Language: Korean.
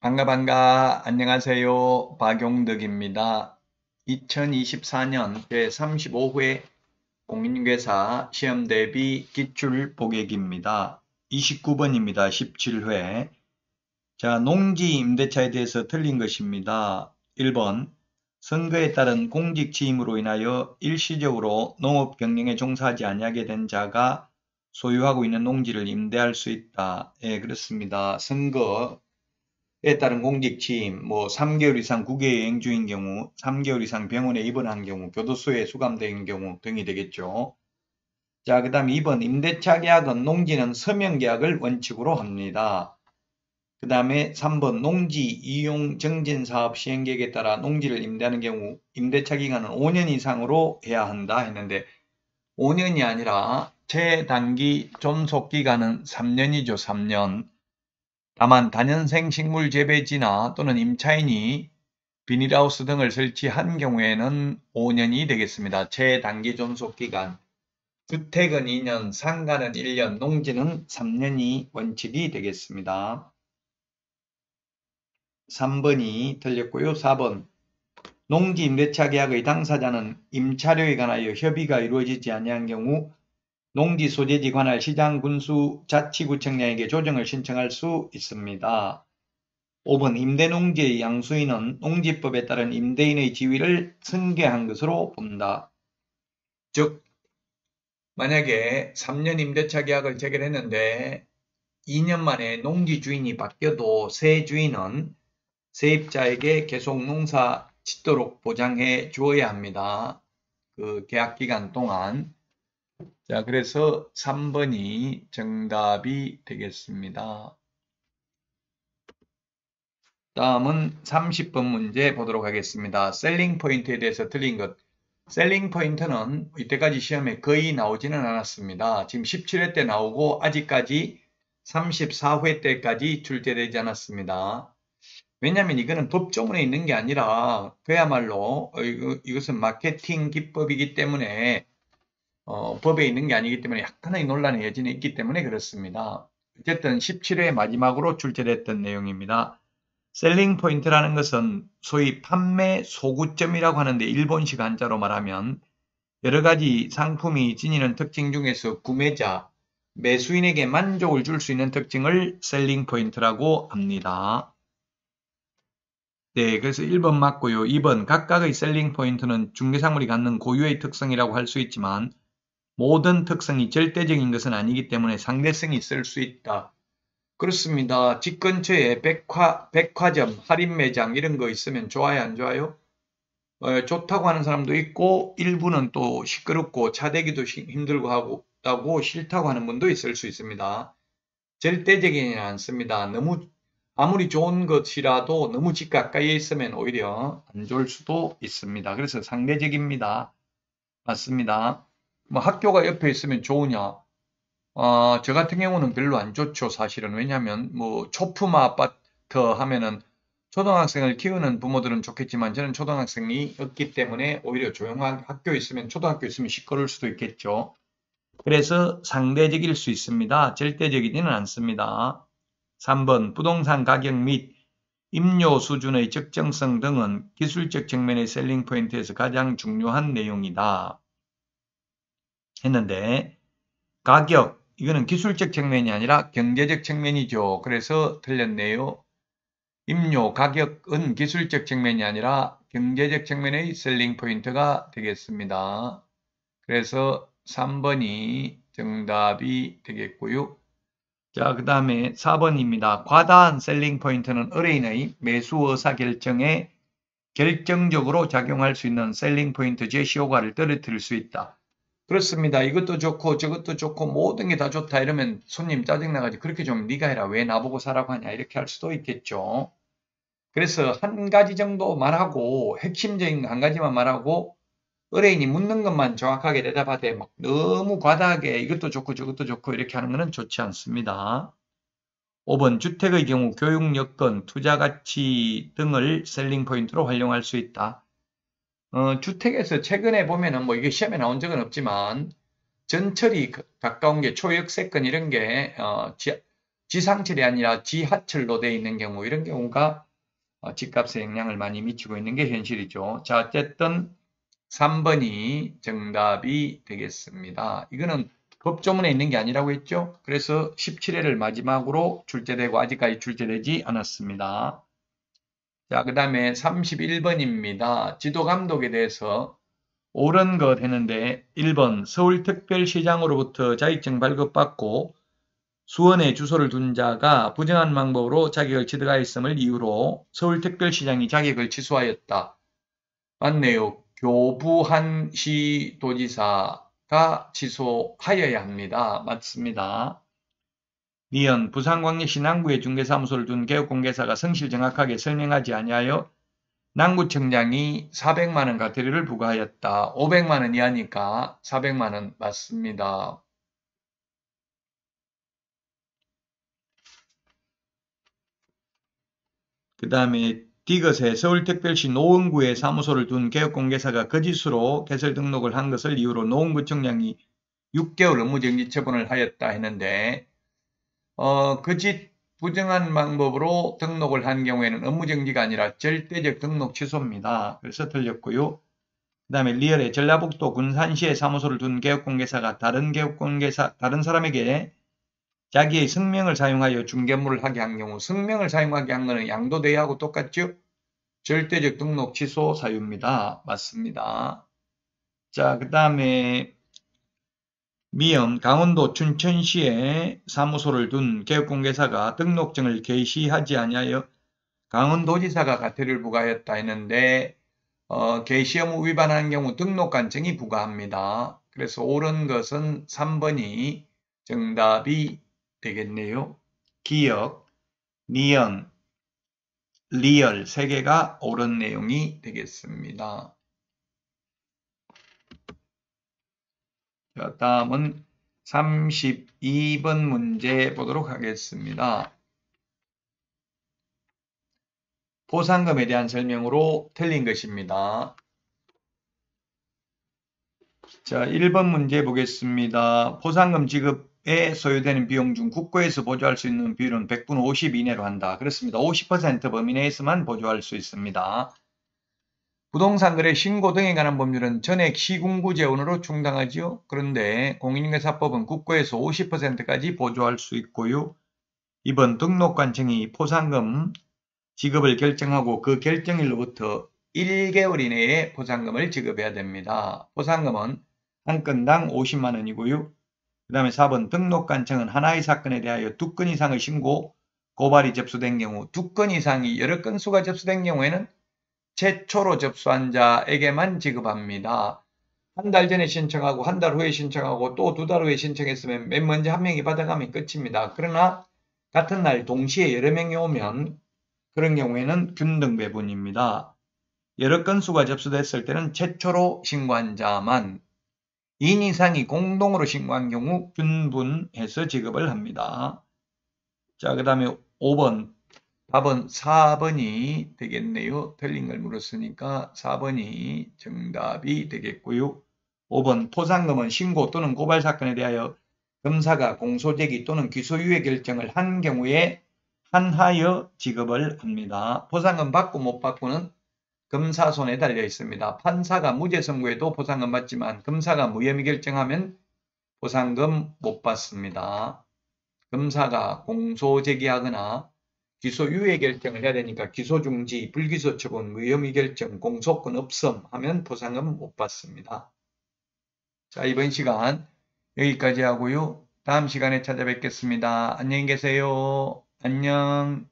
반가 반가 안녕하세요 박용덕입니다. 2024년 제35회 공인중개사 시험 대비 기출 보객입니다. 29번입니다. 17회 자 농지 임대차에 대해서 틀린 것입니다. 1번 선거에 따른 공직 취임으로 인하여 일시적으로 농업 경영에 종사하지 아니하게 된 자가 소유하고 있는 농지를 임대할 수 있다. 예, 그렇습니다. 선거 에 따른 공직 취임, 뭐 3개월 이상 국외 여행 중인 경우, 3개월 이상 병원에 입원한 경우, 교도소에 수감된 경우 등이 되겠죠. 자, 그 다음 2번 임대차 계약은 농지는 서명 계약을 원칙으로 합니다. 그 다음에 3번 농지 이용 정진 사업 시행 계획에 따라 농지를 임대하는 경우 임대차 기간은 5년 이상으로 해야 한다 했는데 5년이 아니라 최단기 존속 기간은 3년이죠. 3년. 다만 단연생 식물 재배지나 또는 임차인이 비닐하우스 등을 설치한 경우에는 5년이 되겠습니다. 최단기 존속기간 주택은 2년, 상가는 1년, 농지는 3년이 원칙이 되겠습니다. 3번이 틀렸고요. 4번 농지 임대차 계약의 당사자는 임차료에 관하여 협의가 이루어지지 아니한 경우 농지 소재지 관할 시장 군수 자치구청장에게 조정을 신청할 수 있습니다. 5번 임대농지의 양수인은 농지법에 따른 임대인의 지위를 승계한 것으로 본다. 즉 만약에 3년 임대차 계약을 체결했는데 2년 만에 농지 주인이 바뀌어도 새 주인은 세입자에게 계속 농사 짓도록 보장해 주어야 합니다. 그 계약 기간 동안 자, 그래서 3번이 정답이 되겠습니다. 다음은 30번 문제 보도록 하겠습니다. 셀링 포인트에 대해서 틀린 것. 셀링 포인트는 이때까지 시험에 거의 나오지는 않았습니다. 지금 17회 때 나오고 아직까지 34회 때까지 출제되지 않았습니다. 왜냐하면 이거는 법조문에 있는 게 아니라 그야말로 어, 이것은 마케팅 기법이기 때문에 어, 법에 있는 게 아니기 때문에 약간의 논란의 여진이 있기 때문에 그렇습니다. 어쨌든 17회 마지막으로 출제됐던 내용입니다. 셀링 포인트라는 것은 소위 판매 소구점이라고 하는데 일본식 한자로 말하면 여러 가지 상품이 지니는 특징 중에서 구매자, 매수인에게 만족을 줄 수 있는 특징을 셀링 포인트라고 합니다. 네, 그래서 1번 맞고요. 2번 각각의 셀링 포인트는 중개사물이 갖는 고유의 특성이라고 할 수 있지만 모든 특성이 절대적인 것은 아니기 때문에 상대성이 있을 수 있다. 그렇습니다. 집 근처에 백화, 백화점, 할인 매장 이런 거 있으면 좋아요, 안 좋아요? 어, 좋다고 하는 사람도 있고 일부는 또 시끄럽고 차대기도 힘들고 하고 다고 싫다고 하는 분도 있을 수 있습니다. 절대적이지 않습니다. 너무 아무리 좋은 것이라도 너무 집 가까이에 있으면 오히려 안 좋을 수도 있습니다. 그래서 상대적입니다. 맞습니다. 뭐 학교가 옆에 있으면 좋으냐? 어, 저 같은 경우는 별로 안 좋죠, 사실은. 왜냐하면 뭐 초품화 아파트 하면은 초등학생을 키우는 부모들은 좋겠지만 저는 초등학생이 없기 때문에 오히려 조용한 학교 있으면 초등학교 있으면 시끄러울 수도 있겠죠. 그래서 상대적일 수 있습니다. 절대적이지는 않습니다. 3번 부동산 가격 및 임료 수준의 적정성 등은 기술적 측면의 셀링 포인트에서 가장 중요한 내용이다. 했는데 가격 이거는 기술적 측면이 아니라 경제적 측면이죠. 그래서 틀렸네요. 임료 가격은 기술적 측면이 아니라 경제적 측면의 셀링 포인트가 되겠습니다. 그래서 3번이 정답이 되겠고요. 자, 그 다음에 4번입니다. 과다한 셀링 포인트는 의뢰인의 매수 의사 결정에 결정적으로 작용할 수 있는 셀링 포인트 제시 효과를 떨어뜨릴 수 있다. 그렇습니다. 이것도 좋고 저것도 좋고 모든 게 다 좋다 이러면 손님 짜증나가지고 그렇게 좀 네가 해라 왜 나보고 사라고 하냐 이렇게 할 수도 있겠죠. 그래서 한 가지 정도 말하고 핵심적인 한 가지만 말하고 의뢰인이 묻는 것만 정확하게 대답하되 막 너무 과다하게 이것도 좋고 저것도 좋고 이렇게 하는 것은 좋지 않습니다. 5번 주택의 경우 교육 여건, 투자 가치 등을 셀링 포인트로 활용할 수 있다. 어, 주택에서 최근에 보면은 뭐 이게 시험에 나온 적은 없지만 전철이 가까운 게 초역세권 이런 게 어, 지, 지상철이 아니라 지하철로 되어 있는 경우 이런 경우가 어, 집값에 영향을 많이 미치고 있는 게 현실이죠. 자 어쨌든 3번이 정답이 되겠습니다. 이거는 법조문에 있는 게 아니라고 했죠. 그래서 17회를 마지막으로 출제되고 아직까지 출제되지 않았습니다. 자, 그 다음에 31번입니다. 지도 감독에 대해서 옳은 것 했는데 1번 서울특별시장으로부터 자격증 발급받고 수원에 주소를 둔 자가 부정한 방법으로 자격을 취득하였음을 이유로 서울특별시장이 자격을 취소하였다. 맞네요. 교부한 시 도지사가 취소하여야 합니다. 맞습니다. 니은 부산광역시 남구에 중개사무소를 둔 개업공개사가 성실 정확하게 설명하지 아니하여 남구청장이 400만원 과태료를 부과하였다. 500만원 이하니까 400만원 맞습니다. 그 다음에 디귿에 서울특별시 노원구에 사무소를 둔 개업공개사가 거짓으로 개설 등록을 한 것을 이유로 노원구청장이 6개월 업무정지 처분을 하였다 했는데 어, 거짓 부정한 방법으로 등록을 한 경우에는 업무정지가 아니라 절대적 등록 취소입니다. 그래서 틀렸고요. 그 다음에 리얼에 전라북도 군산시에 사무소를 둔 개업공개사가 다른 개업공개사, 다른 사람에게 자기의 성명을 사용하여 중개물을 하게 한 경우 성명을 사용하게 한 것은 양도대하고 똑같죠? 절대적 등록 취소 사유입니다. 맞습니다. 자, 그 다음에 미음 강원도 춘천시에 사무소를 둔 개업공개사가 등록증을 게시하지 아니하여 강원도지사가 과태료를 부과했다 했는데 어, 게시 의무 위반한 경우 등록관청이 부과합니다. 그래서 옳은 것은 3번이 정답이 되겠네요. 기역, 니은, 리을 세 개가 옳은 내용이 되겠습니다. 다음은 32번 문제 보도록 하겠습니다. 보상금에 대한 설명으로 틀린 것입니다. 자, 1번 문제 보겠습니다. 보상금 지급에 소요되는 비용 중 국고에서 보조할 수 있는 비율은 100분 50 이내로 한다. 그렇습니다. 50% 범위 내에서만 보조할 수 있습니다. 부동산 거래 신고 등에 관한 법률은 전액 시군구 재원으로 충당하지요. 그런데 공인인가사법은 국고에서 50%까지 보조할 수 있고요. 이번 등록관청이 포상금 지급을 결정하고 그 결정일로부터 1개월 이내에 포상금을 지급해야 됩니다. 포상금은 한 건당 50만 원이고요. 그 다음에 4번 등록관청은 하나의 사건에 대하여 두 건 이상의 신고, 고발이 접수된 경우 두 건 이상이 여러 건수가 접수된 경우에는 최초로 접수한 자에게만 지급합니다. 한 달 전에 신청하고 한 달 후에 신청하고 또 두 달 후에 신청했으면 맨 먼저 한 명이 받아가면 끝입니다. 그러나 같은 날 동시에 여러 명이 오면 그런 경우에는 균등 배분입니다. 여러 건수가 접수됐을 때는 최초로 신고한 자만 2인 이상이 공동으로 신고한 경우 균분해서 지급을 합니다. 자, 그 다음에 5번 답은 4번이 되겠네요. 틀린 걸 물었으니까 4번이 정답이 되겠고요. 5번 포상금은 신고 또는 고발 사건에 대하여 검사가 공소제기 또는 기소유예 결정을 한 경우에 한하여 지급을 합니다. 포상금 받고 못 받고는 검사 손에 달려 있습니다. 판사가 무죄 선고에도 포상금 받지만 검사가 무혐의 결정하면 포상금 못 받습니다. 검사가 공소 제기하거나 기소 유예 결정을 해야 되니까 기소 중지, 불기소 처분, 무혐의 결정, 공소권 없음 하면 보상은 못 받습니다. 자, 이번 시간 여기까지 하고요. 다음 시간에 찾아뵙겠습니다. 안녕히 계세요. 안녕.